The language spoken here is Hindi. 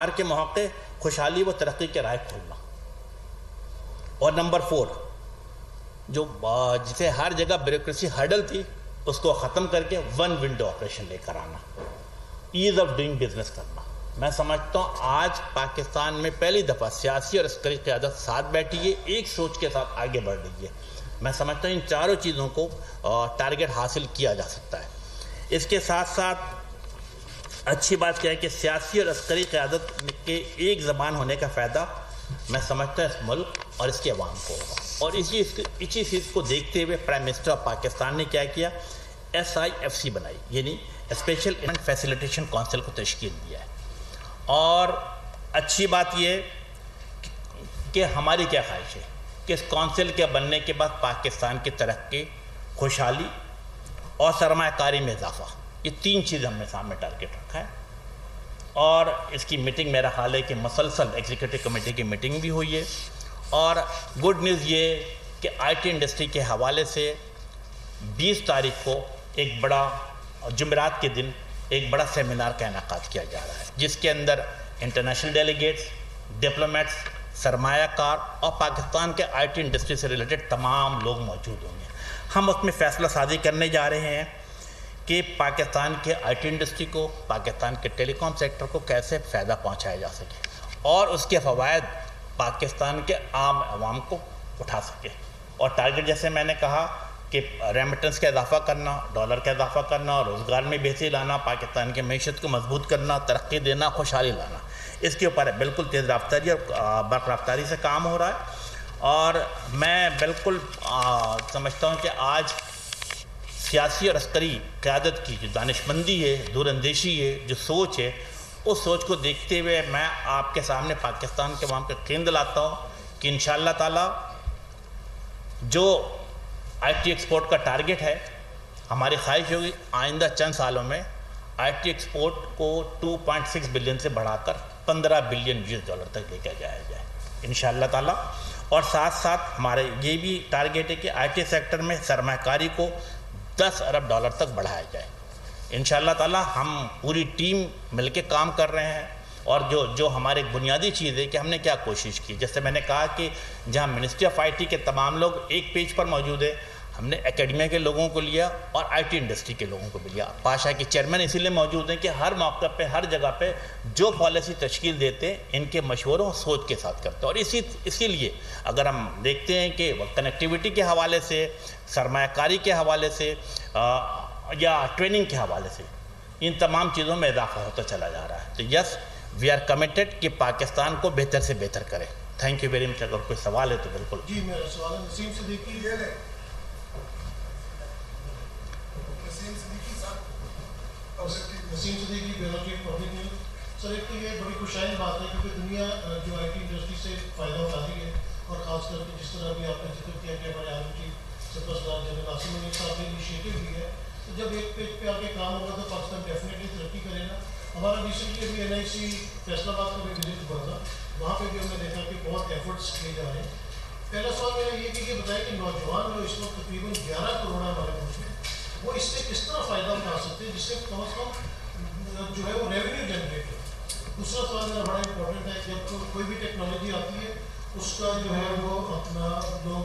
के मौके, खुशहाली व तरक्की के राय खोलना और नंबर फोर, जो जिसे हर जगह ब्यूरोक्रेसी हर्डल थी, उसको ख़त्म करके वन विंडो ऑपरेशन लेकर आना। ईज ऑफ़ डूइंग बिज़नेस करना। मैं समझता हूँ, आज पाकिस्तान में पहली दफ़ा सियासी और अस्करी क्यादत साथ बैठी है एक सोच के साथ आगे बढ़ रही है मैं समझता हूँ, इन चारों चीज़ों को टारगेट हासिल किया जा सकता है। इसके साथ साथ अच्छी बात क्या है कि सियासी और अस्करी क़्यादत के एक ज़बान होने का फ़ायदा मैं समझता हूँ इस मुल्क और इसके अवाम को। और इसी इसी चीज़ को देखते हुए प्राइम मिनिस्टर ऑफ़ पाकिस्तान ने क्या किया? एस आई एफ़ सी बनाई, यानी स्पेशल इवेंट फैसिलिटेशन काउंसिल को तश्कील दिया है। और अच्छी बात यह कि हमारी क्या ख्वाहिश है कि इस काउंसिल के बनने के बाद पाकिस्तान की तरक्की, खुशहाली और सरमाकारी में इजाफा। ये तीन चीज़ हमने सामने टारगेट रखा है। और इसकी मीटिंग मेरा हाल है कि मसलसल एग्जीक्यूटिव कमेटी की मीटिंग भी हुई है। और गुड न्यूज़ ये कि आईटी इंडस्ट्री के हवाले से 20 तारीख को एक बड़ा जुमेरात के दिन एक बड़ा सेमिनार का इनका किया जा रहा है, जिसके अंदर इंटरनेशनल डेलीगेट्स डिप्लोमेट्स सरमाकार और पाकिस्तान के आईटी इंडस्ट्री से रिलेटेड तमाम लोग मौजूद होंगे। हम उसमें फ़ैसला साजी करने जा रहे हैं। कि पाकिस्तान के आईटी इंडस्ट्री को, पाकिस्तान के टेलीकॉम सेक्टर को कैसे फ़ायदा पहुँचाया जा सके और उसके फ़वाद पाकिस्तान के आम आवाम को उठा सके। और टारगेट जैसे मैंने कहा कि रेमिटेंस का इजाफा करना डॉलर का इजाफा करना, रोज़गार में बेहतरी लाना, पाकिस्तान की मीशत को मज़बूत करना, तरक्की देना, खुशहाली लाना, इसके ऊपर बिल्कुल तेज़ रफ्तारी और बर्फ़ रफ्तारी से काम हो रहा है। और मैं बिल्कुल समझता हूँ कि आज सियासी और अस्करी क़्यादत की, जो दानशमंदी है, दूरंदेशी है, जो सोच है, उस सोच को देखते हुए मैं आपके सामने पाकिस्तान के वहाँ का केंद्र लाता हूँ कि इन ताला जो आईटी एक्सपोर्ट का टारगेट है, हमारी ख्वाहिश होगी आइंदा चंद सालों में आईटी एक्सपोर्ट को 2.6 बिलियन से बढ़ाकर 15 बिलियन यूएस डॉलर तक लेकर जाया जाए इन ताला। और साथ साथ हमारे ये भी टारगेट है कि आईटी सेक्टर में सरमाकारी को दस अरब डॉलर तक बढ़ाया जाए। इन ताला हम पूरी टीम मिलके काम कर रहे हैं और जो जो हमारे बुनियादी चीज़ है कि हमने क्या कोशिश की। जैसे मैंने कहा कि जहाँ मिनिस्ट्री ऑफ़ आईटी के तमाम लोग एक पेज पर मौजूद है हमने एकेडमिया के लोगों को लिया और आईटी इंडस्ट्री के लोगों को भी लिया। पाशा के चेयरमैन इसीलिए मौजूद हैं कि हर मौका पे हर जगह पे जो पॉलिसी तश्कील देते हैं इनके मशवरों सोच के साथ करते हैं। और इसी इसीलिए अगर हम देखते हैं कि कनेक्टिविटी के हवाले से सरमाकारी के हवाले से आ, या ट्रेनिंग के हवाले से इन तमाम चीज़ों में इजाफा होता चला जा रहा है। तो यस वी आर कमिटेड कि पाकिस्तान को बेहतर से बेहतर करें। थैंक यू वेरी मच अगर कोई सवाल है तो बिल्कुल। जी मेरा सवाल है नसीम सिद्दीकी नसीम सर एक तो ये बड़ी खुशाइन बात है क्योंकि दुनिया जो आई टी इंडस्ट्री से फ़ायदा उठा रही है और ख़ास करके जिस तरह भी आपने ज़िक्र किया कि हमारे आलम की सरपरसदार जनरल नासिम मलिक साहब ने इनिशिएटिव ली है तो जब एक पेज पे आके काम होगा तो पाकिस्तान डेफिनेटली तरक्की करेगा हमारा रिसेंटली अभी एन आई सी फैसलाबाद का भी विज़िट हुआ था, वहाँ पर भी हमने देखा कि बहुत एफर्ट्स किए जा रहे हैं। पहला सवाल मेरा ये कि ये बताया कि नौजवान जो इस वक्त तकरीबन ग्यारह करोड़ हमारे मुल्क में वो इससे किस तरह फ़ायदा उठा सकते हैं, जिससे कम अज़ कम जो है वो रेवेन्यू जनरेट दूसरा सवाल मेरा बड़ा इम्पोर्टेंट है जब कोई भी टेक्नोलॉजी आती है, उसका जो है वो अपना जो